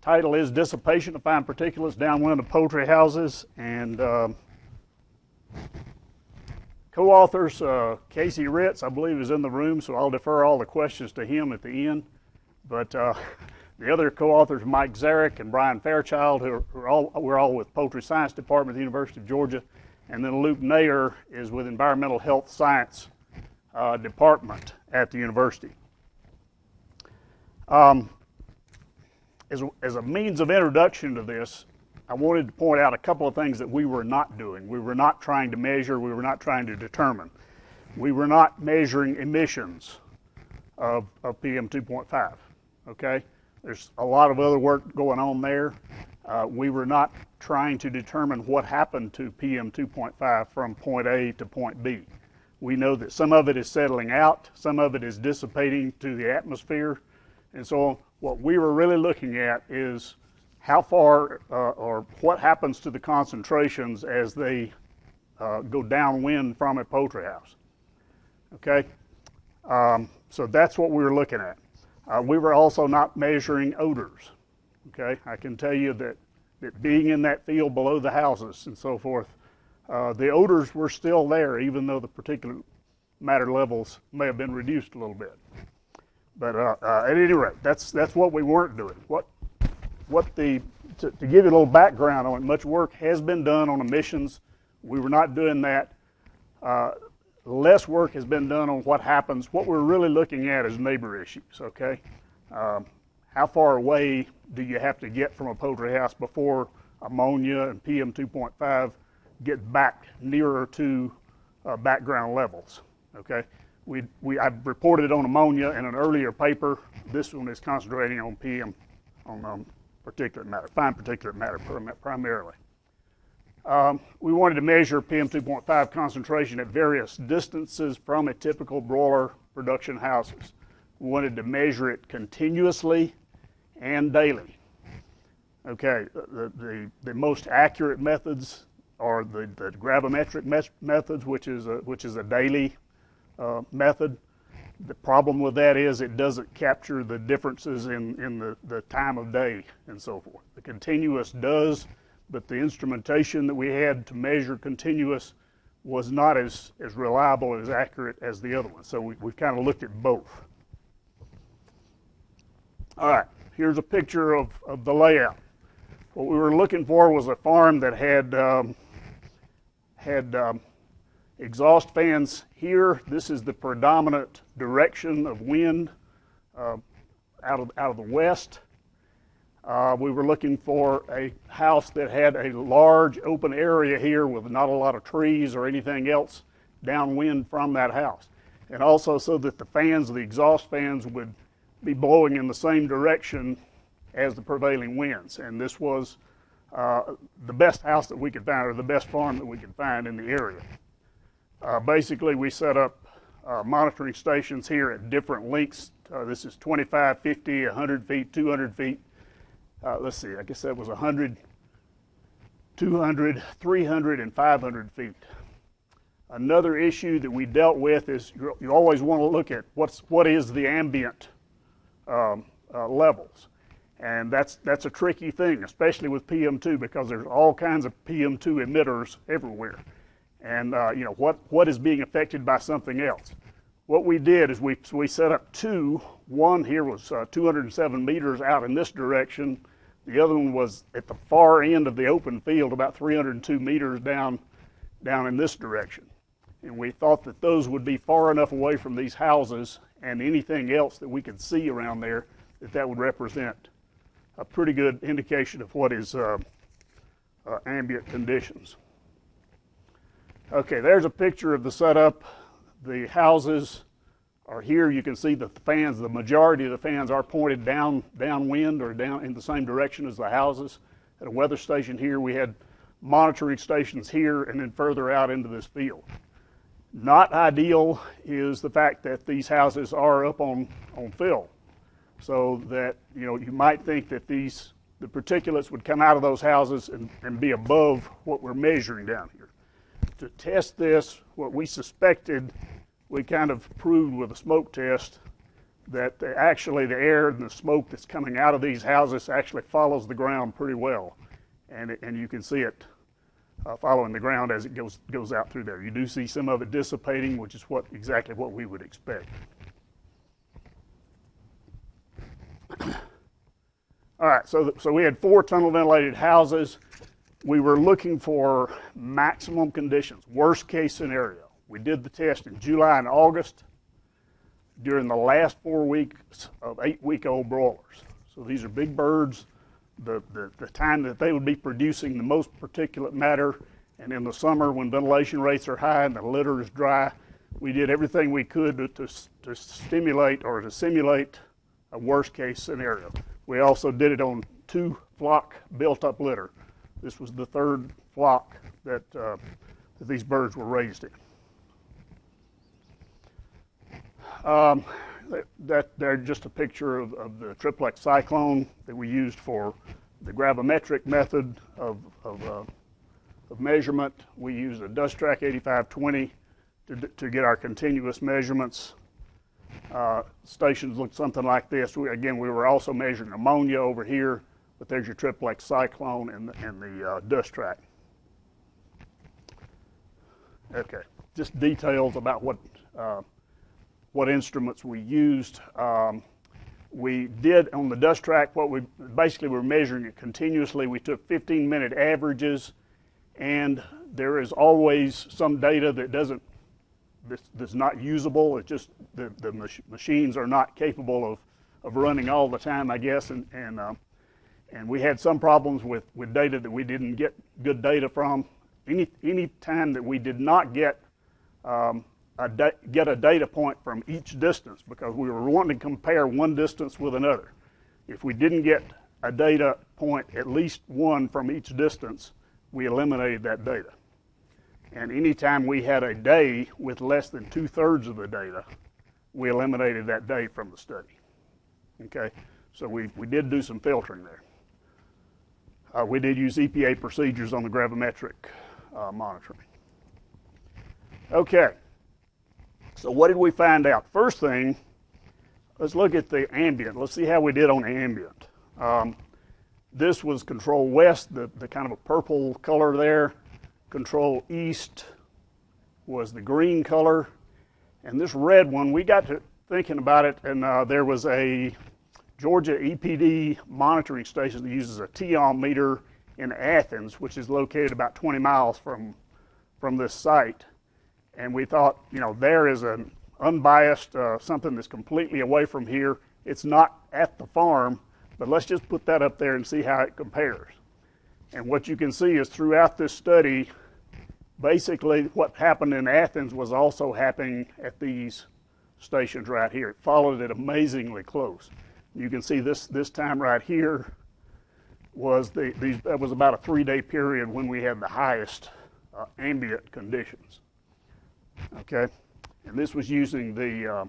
Title is Dissipation of Fine Particulates Downwind of Poultry Houses. And um, co authors, uh, Casey Ritz, I believe, is in the room, so I'll defer all the questions to him at the end. But uh, the other co authors, Mike Czarick and Brian Fairchild, who are, who are all, we're all with Poultry Science Department at the University of Georgia. And then Luke Naeher is with Environmental Health Science uh, Department at the university. Um, as, a, as a means of introduction to this, I wanted to point out a couple of things that we were not doing. We were not trying to measure, we were not trying to determine. We were not measuring emissions of, of PM 2.5. Okay? There's a lot of other work going on there. Uh, we were not trying to determine what happened to PM 2.5 from point A to point B. We know that some of it is settling out, some of it is dissipating to the atmosphere, and so what we were really looking at is how far uh, or what happens to the concentrations as they uh, go downwind from a poultry house. Okay, um, so that's what we were looking at. Uh, we were also not measuring odors. Okay, I can tell you that, that being in that field below the houses and so forth, uh, the odors were still there, even though the particulate matter levels may have been reduced a little bit. But uh, uh, at any rate, that's that's what we weren't doing. What what the to, to, give you a little background on it, much work has been done on emissions. We were not doing that. Uh, less work has been done on what happens. What we're really looking at is neighbor issues. Okay, um, how far away do you have to get from a poultry house before ammonia and PM 2.5 get back nearer to uh, background levels. Okay, we, we I've reported on ammonia in an earlier paper. This one is concentrating on PM, on um, particulate matter, fine particulate matter primarily. Um, we wanted to measure PM 2.5 concentration at various distances from a typical broiler production houses. We wanted to measure it continuously and daily. Okay, the, the, the most accurate methods are the, the gravimetric methods, which is a, which is a daily uh, method. The problem with that is it doesn't capture the differences in, in the, the time of day and so forth. The continuous does, but the instrumentation that we had to measure continuous was not as, as reliable and as accurate as the other one. So we, we kind of looked at both. All right, here's a picture of, of the layout. What we were looking for was a farm that had um, had um, exhaust fans here. This is the predominant direction of wind uh, out, of, out of the west. Uh, we were looking for a house that had a large open area here with not a lot of trees or anything else downwind from that house. And also so that the fans, the exhaust fans, would be blowing in the same direction as the prevailing winds. And this was uh, the best house that we could find or the best farm that we could find in the area. Uh, basically, we set up uh, monitoring stations here at different lengths. Uh, this is 25, 50, 100 feet, 200 feet. Uh, let's see, I guess that was 100, 200, 300, and 500 feet. Another issue that we dealt with is you always want to look at what's what is the ambient um, levels. And that's, that's a tricky thing, especially with PM2, because there's all kinds of PM2 emitters everywhere. And, uh, you know, what, what is being affected by something else? What we did is we, we set up two. One here was uh, 207 meters out in this direction. The other one was at the far end of the open field, about 302 meters down, down in this direction. And we thought that those would be far enough away from these houses and anything else that we could see around there that that would represent a pretty good indication of what is uh, uh, ambient conditions. Okay, there's a picture of the setup. The houses are here. You can see the fans, the majority of the fans are pointed down downwind or down in the same direction as the houses. At a weather station here, we had monitoring stations here and then further out into this field. Not ideal is the fact that these houses are up on, on fill so that you know you might think that these the particulates would come out of those houses and, and be above what we're measuring down here. To test this, what we suspected, we kind of proved with a smoke test that the, actually the air and the smoke that's coming out of these houses actually follows the ground pretty well, and it, and you can see it uh, following the ground as it goes goes out through there. You do see some of it dissipating, which is what exactly what we would expect. All right, so so we had four tunnel ventilated houses. We were looking for maximum conditions, worst case scenario. We did the test in July and August during the last four weeks of eight week old broilers. So these are big birds. The, the, the time that they would be producing the most particulate matter, and in the summer when ventilation rates are high and the litter is dry, we did everything we could to, to, to stimulate or to simulate a worst case scenario. We also did it on two flock built up litter. This was the third flock that, uh, that these birds were raised in. Um, that they're just a picture of, of, the triplex cyclone that we used for the gravimetric method of, of, uh, of measurement. We used a DustTrak 8520 to, to get our continuous measurements. Uh, stations looked something like this. We, again, we were also measuring ammonia over here, but there's your triplex cyclone and, and the uh, track. Okay, just details about what uh, what instruments we used. Um, we did on the DustTrak what we basically were measuring it continuously. We took 15 minute averages, and there is always some data that doesn't that's, not usable. It's just the, the mach- machines are not capable of, of running all the time, I guess, and and uh, and we had some problems with, with data that we didn't get good data from. Any any time that we did not get um, a get a data point from each distance because we were wanting to compare one distance with another. If we didn't get a data point, at least one from each distance, we eliminated that data. And anytime we had a day with less than two thirds of the data, we eliminated that day from the study. Okay, so we, we did do some filtering there. Uh, we did use EPA procedures on the gravimetric uh, monitoring. Okay. So what did we find out? First thing, let's look at the ambient. Let's see how we did on the ambient. Um, this was control west, the, the kind of a purple color there. Control east was the green color. And this red one, we got to thinking about it, and uh, there was a Georgia EPD monitoring station that uses a TEOM meter in Athens, which is located about 20 miles from, from this site and we thought, you know, there is an unbiased uh, something that's completely away from here. It's not at the farm, but let's just put that up there and see how it compares. And what you can see is throughout this study, basically what happened in Athens was also happening at these stations right here. It followed it amazingly close. You can see this this time right here was the these that was about a three day period when we had the highest uh, ambient conditions. Okay, and this was using the uh,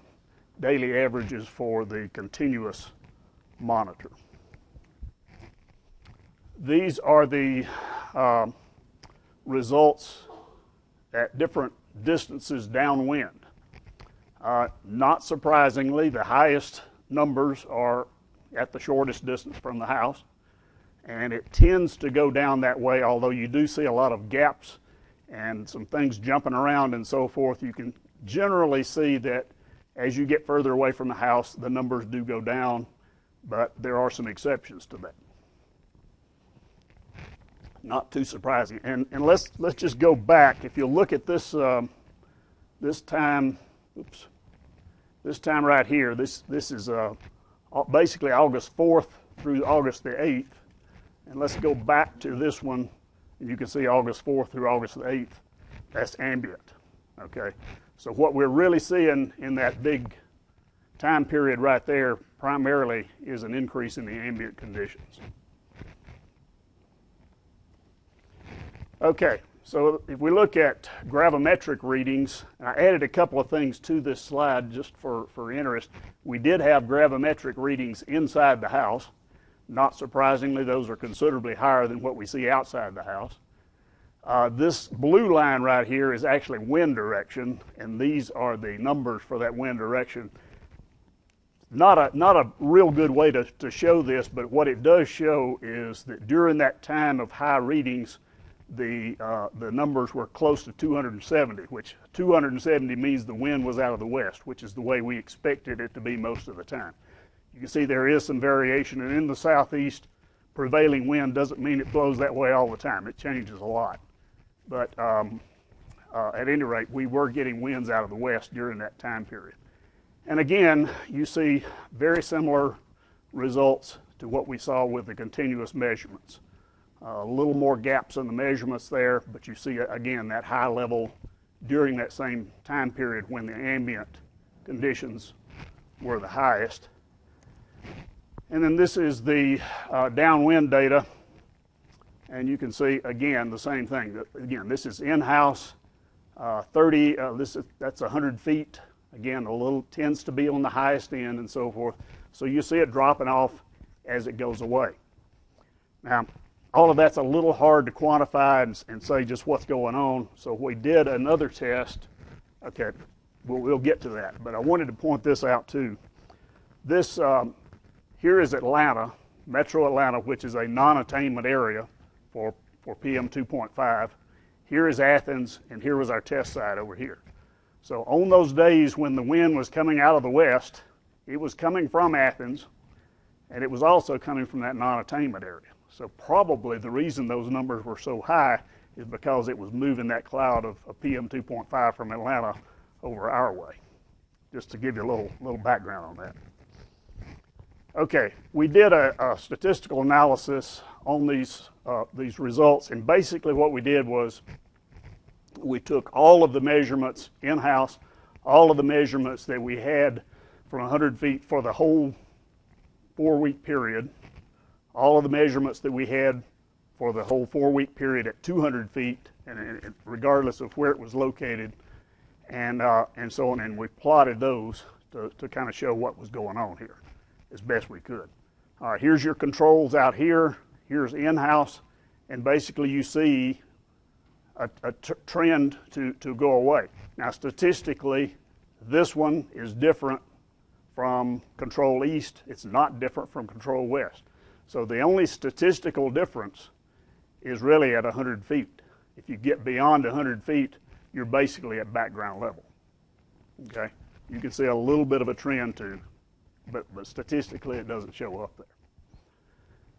daily averages for the continuous monitor. These are the uh, results at different distances downwind. Uh, not surprisingly, the highest numbers are at the shortest distance from the house, and it tends to go down that way, although you do see a lot of gaps and some things jumping around and so forth, you can generally see that as you get further away from the house, the numbers do go down, but there are some exceptions to that. Not too surprising. And, and let's, let's just go back. If you look at this, um, this time, oops, this time right here, this, this is uh, basically August 4th through August the 8th. And let's go back to this one and you can see August 4th through August the 8th, that's ambient. Okay? So what we're really seeing in that big time period right there primarily is an increase in the ambient conditions. Okay, so if we look at gravimetric readings, and I added a couple of things to this slide just for, for interest. We did have gravimetric readings inside the house. Not surprisingly, those are considerably higher than what we see outside the house. Uh, this blue line right here is actually wind direction, and these are the numbers for that wind direction. not a not a real good way to, to show this, but what it does show is that during that time of high readings, the uh, the numbers were close to 270, which 270 means the wind was out of the west, which is the way we expected it to be most of the time. You can see there is some variation, and in the southeast, prevailing wind doesn't mean it blows that way all the time. It changes a lot, but um, uh, at any rate, we were getting winds out of the west during that time period. And again, you see very similar results to what we saw with the continuous measurements. A little more gaps in the measurements there, but you see again that high level during that same time period when the ambient conditions were the highest. And then this is the uh, downwind data, and you can see again the same thing. Again, this is in-house, uh, 30. Uh, this is that's 100 feet Again, a little tends to be on the highest end and so forth. So you see it dropping off as it goes away. Now, all of that's a little hard to quantify and, and say just what's going on. So we did another test. Okay, we'll, we'll get to that. But I wanted to point this out too. This um, here is Atlanta, Metro Atlanta, which is a non-attainment area for for PM 2.5. Here is Athens, and here was our test site over here. So on those days when the wind was coming out of the west, it was coming from Athens, and it was also coming from that non-attainment area. So probably the reason those numbers were so high is because it was moving that cloud of, of PM 2.5 from Atlanta over our way. Just to give you a little little background on that. Okay, we did a, a statistical analysis on these uh, these results, and basically what we did was we took all of the measurements in house, all of the measurements that we had from 100 feet for the whole four week period, all of the measurements that we had for the whole four week period at 200 feet, and regardless of where it was located, and uh, and so on. And we plotted those to, to kind of show what was going on here as best we could. All right, here's your controls out here. Here's in-house, and basically you see a, a trend to, to go away. Now, statistically, this one is different from control east. It's not different from control west. So the only statistical difference is really at 100 feet. If you get beyond 100 feet, you're basically at background level. Okay? You can see a little bit of a trend too, but, but statistically it doesn't show up there.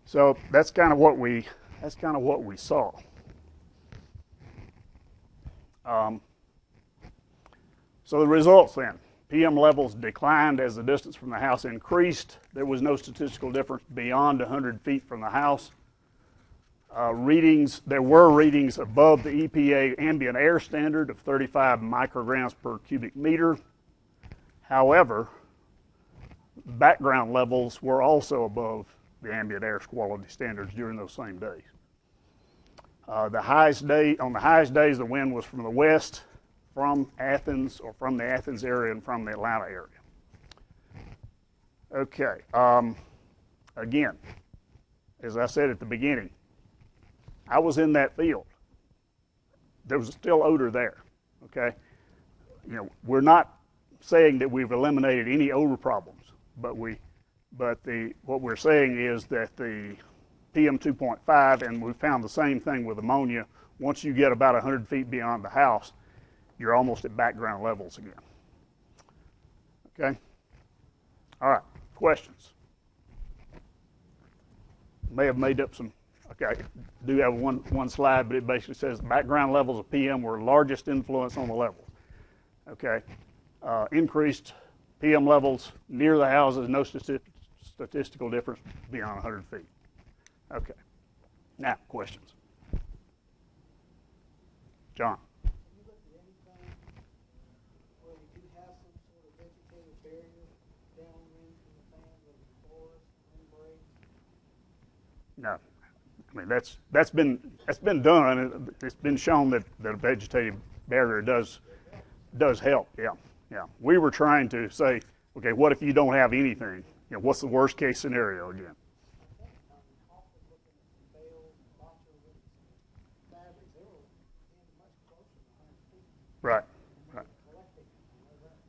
So that's kind of what we that's kind of what we saw. Um, so the results then PM levels declined as the distance from the house increased. There was no statistical difference beyond 100 feet from the house. Uh, readings, there were readings above the EPA ambient air standard of 35 micrograms per cubic meter. However, background levels were also above the ambient air quality standards during those same days. Uh, the highest day on the highest days, the wind was from the west, from Athens or from the Athens area and from the Atlanta area. Okay. Um, again, as I said at the beginning, I was in that field. There was still odor there. Okay. You know, we're not saying that we've eliminated any odor problems, but we, but the what we're saying is that the PM 2.5, and we found the same thing with ammonia. Once you get about 100 feet beyond the house, you're almost at background levels again. Okay? All right, questions? May have made up some. Okay, I do have one, one slide, but it basically says background levels of PM were largest influence on the levels. Okay? Uh, increased PM levels near the houses, no statistical difference beyond 100 feet. Okay. Now, questions. John. No, I mean that's that's been that's been done. It's been shown that that a vegetative barrier does does help. Yeah, yeah. We were trying to say, okay, what if you don't have anything? You know, what's the worst case scenario again? Right. Right.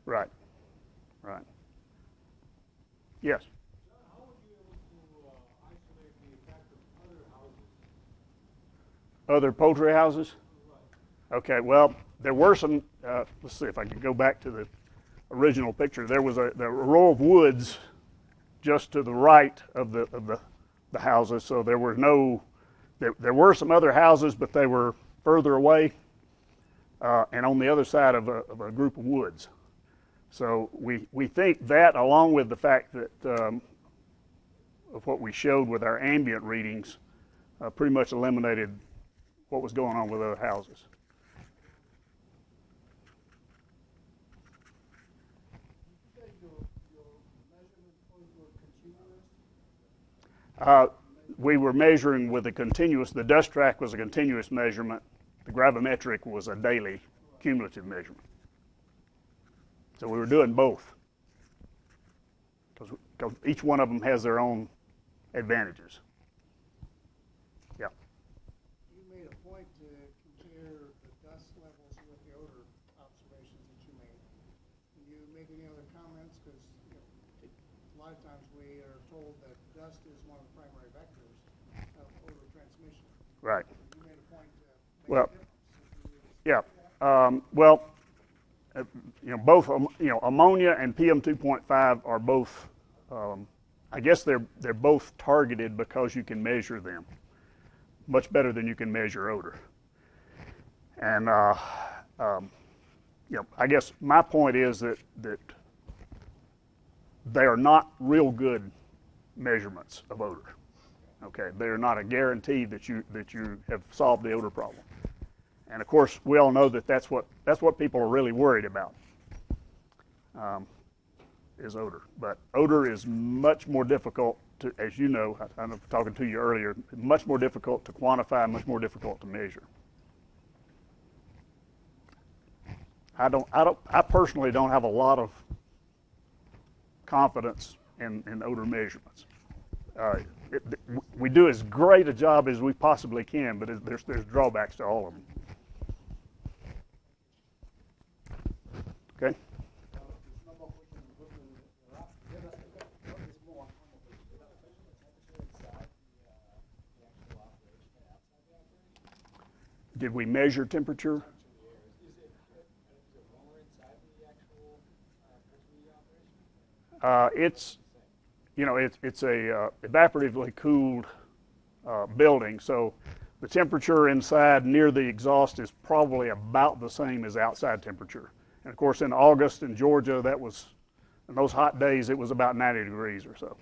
Right. Right. Yes. How would you be able to uh, isolate the effect of other houses? Other poultry houses? Okay, well, there were some, uh, let's see if I can go back to the original picture. There was a, a row of woods just to the right of the, of the, the houses, so there were no, there, there were some other houses, but they were further away uh, and on the other side of a, of a group of woods. So we, we think that, along with the fact that um, of what we showed with our ambient readings, uh, pretty much eliminated what was going on with other houses. You said your, your measurement points were continuous. Uh, we were measuring with a continuous, the DustTrak was a continuous measurement. The gravimetric was a daily cumulative measurement. So we were doing both. Because each one of them has their own advantages. Yeah. You made a point to compare the dust levels with the odor observations that you made. Can you make any other comments? Because you know, a lot of times we are told that dust is one of the primary vectors of odor transmission. Right. You made a point to make Well, Yeah. Um, well, uh, you know, both you know ammonia and PM 2.5 are both. Um, I guess they're they're both targeted because you can measure them much better than you can measure odor. And uh, um, you know, I guess my point is that that they are not real good measurements of odor. Okay, they are not a guarantee that you that you have solved the odor problem. And of course, we all know that that's what that's what people are really worried about. Um, is odor, but odor is much more difficult to, as you know, I, I was talking to you earlier, much more difficult to quantify, much more difficult to measure. I don't, I don't, I personally don't have a lot of confidence in, in odor measurements. Uh, it, we do as great a job as we possibly can, but there's, there's drawbacks to all of them. Okay? Did we measure temperature? Uh, it's, you know, it's, it's a uh, evaporatively cooled uh, building, so the temperature inside near the exhaust is probably about the same as outside temperature. And of course, in August in Georgia, that was, in those hot days, it was about 90 degrees or so.